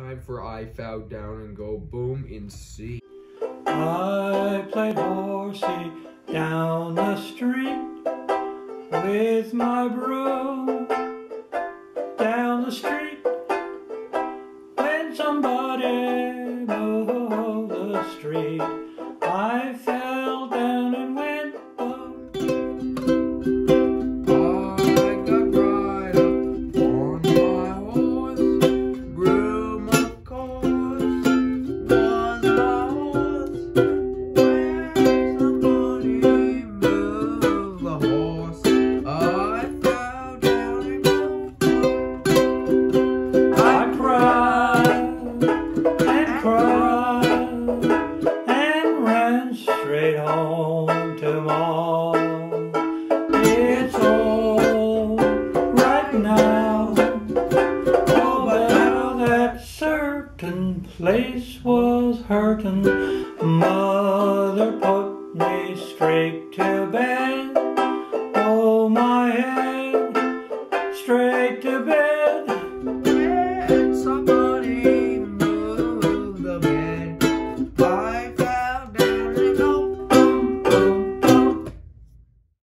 time for I Faw Down and Go Boom in C. I played horsey down the street with my broom down the street when somebody moved the street. I straight home to mom. It's all right now. Oh, but how that certain place was hurting. Mother put me straight to bed. go.